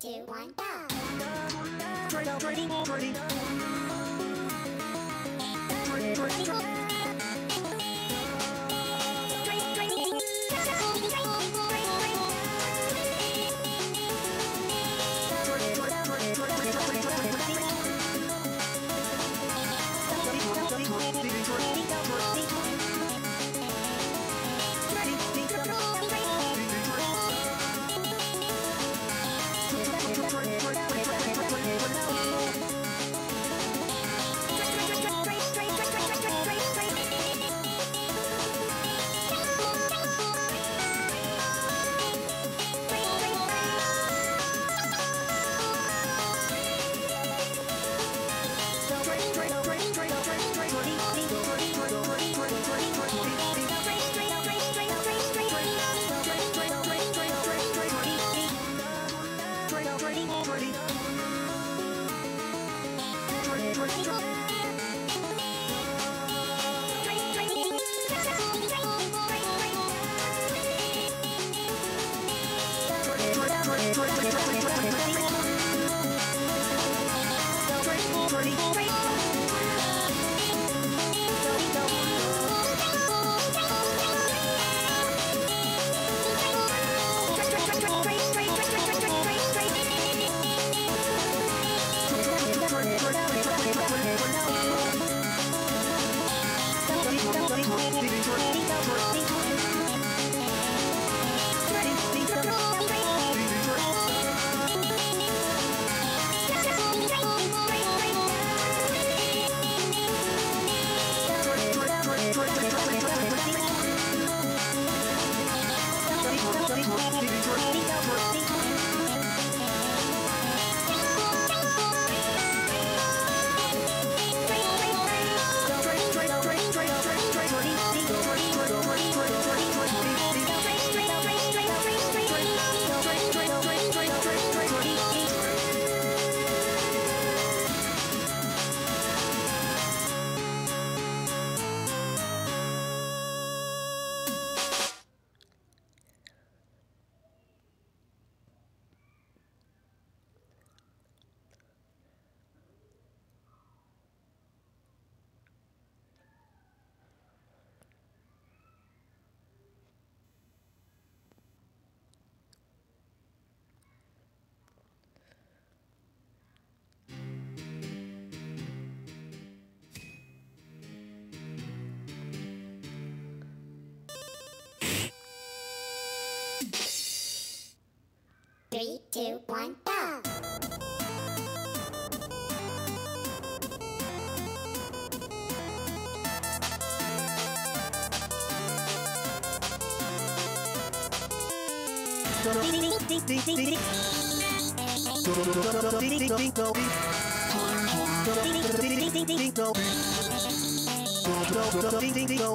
Three, two, one, go! Trading, trading, trading. Trading, trading, trading. pretty. two, one, go! Ding ding ding ding Ding ding ding